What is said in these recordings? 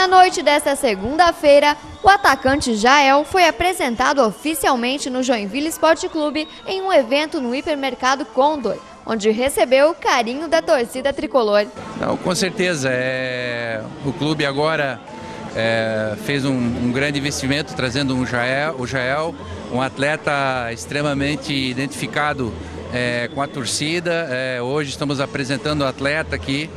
Na noite desta segunda-feira, o atacante Jael foi apresentado oficialmente no Joinville Esporte Clube em um evento no hipermercado Condor, onde recebeu o carinho da torcida tricolor. Não, com certeza, é... o clube agora é... fez um, um, grande investimento trazendo um Jael, o Jael, um atleta extremamente identificado é, com a torcida. É, hoje estamos apresentando o atleta aqui.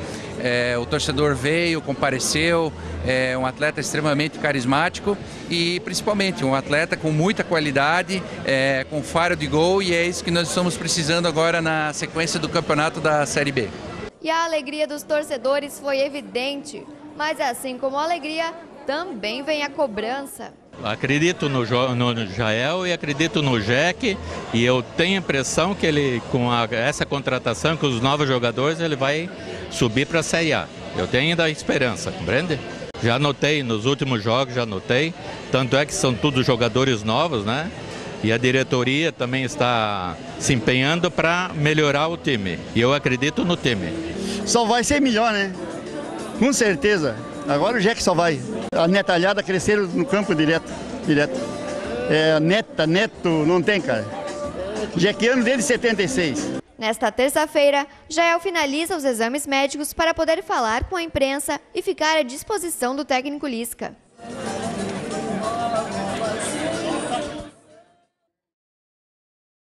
É, o torcedor veio, compareceu, é um atleta extremamente carismático e principalmente um atleta com muita qualidade, é, com faro de gol e é isso que nós estamos precisando agora na sequência do campeonato da Série B. E a alegria dos torcedores foi evidente, mas assim como a alegria, também vem a cobrança. Acredito no, no Jael e acredito no Jack e eu tenho a impressão que ele, com a, essa contratação, com os novos jogadores, ele vai subir para a Série A. Eu tenho ainda esperança, compreende? Já notei nos últimos jogos, já notei. Tanto é que são todos jogadores novos, né? E a diretoria também está se empenhando para melhorar o time. E eu acredito no time. Só vai ser melhor, né? Com certeza. Agora o Jack só vai. A netalhada cresceram no campo direto. direto. É, neta, neto, não tem, cara. Jack ano desde 76. Nesta terça-feira, Jael finaliza os exames médicos para poder falar com a imprensa e ficar à disposição do técnico Lisca.